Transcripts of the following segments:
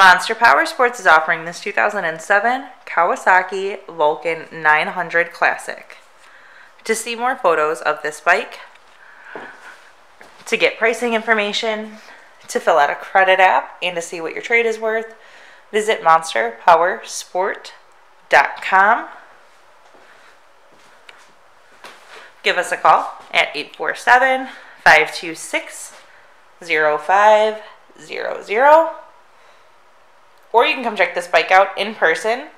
Monster Power Sports is offering this 2007 Kawasaki Vulcan 900 Classic. To see more photos of this bike, to get pricing information, to fill out a credit app, and to see what your trade is worth, visit monsterpowersport.com. Give us a call at 847 526 0500 or you can come check this bike out in person.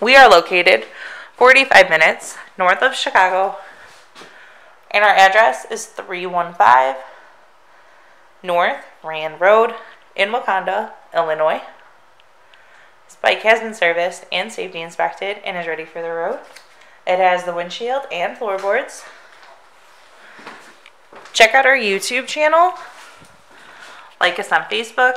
We are located 45 minutes north of Chicago, and our address is 315 North Rand Road in Wauconda, Illinois. This bike has been serviced and safety inspected and is ready for the road. It has the windshield and floorboards. Check out our YouTube channel. Like us on Facebook.